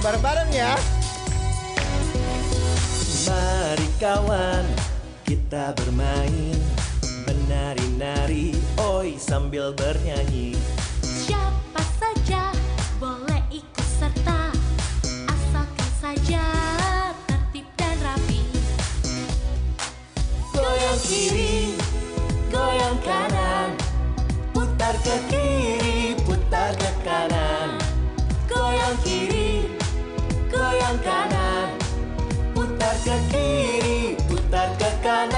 goyang bareng-bareng ya. Mari kawan, kita bermain. Menari-nari, oi sambil bernyanyi. Siapa saja boleh ikut serta. Asalkan saja tertib dan rapi. Goyang kiri, goyang kanan. Putar ke kiri, putar ke kanan. Goyang kiri, ke kiri, putar ke kanan.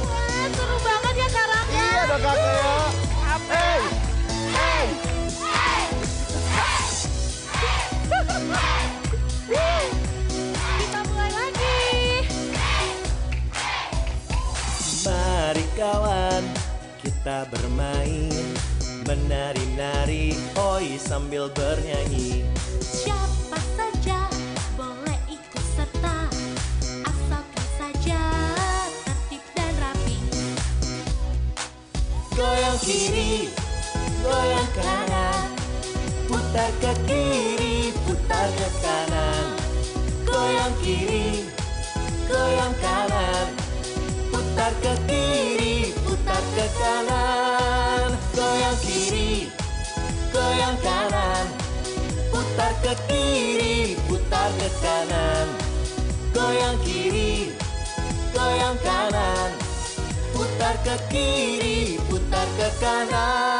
Wah, seru banget ya Karangga Iya dong Kak Cleo. Hey, hey. Kita mulai lagi. Mari kawan, kita bermain Menari-nari, oi sambil bernyanyi Goyang kiri, goyang kanan. Putar ke kiri, putar ke kanan. Goyang kiri, goyang kanan. Putar ke kiri, putar ke kanan. Goyang kiri, goyang kanan. Putar ke kiri, putar ke kanan. Goyang kiri, goyang kanan. Putar ke kiri, がかな